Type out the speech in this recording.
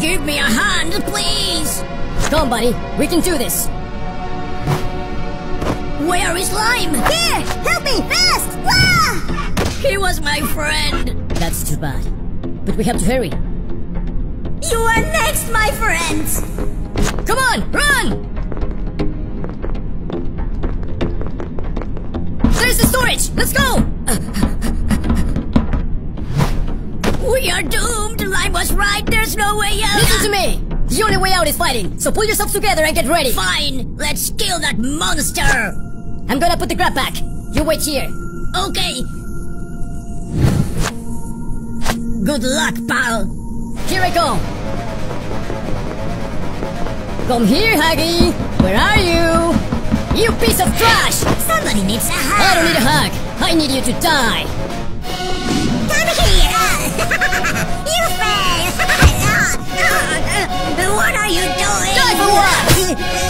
Give me a hand, please! Come buddy. We can do this. Where is Lime? Here! Help me! Fast! Ah! He was my friend! That's too bad. But we have to hurry. You are next, my friends! Come on, run! There's the storage! Let's go! We are doomed! Lime was right, there's no way out! Listen to me! The only way out is fighting, so pull yourselves together and get ready! Fine! Let's kill that monster! I'm gonna put the grab back. You wait here. Okay! Good luck, pal! Here I go! Come here, Huggy! Where are you? You piece of trash! Somebody needs a hug! I don't need a hug! I need you to die! Yeah.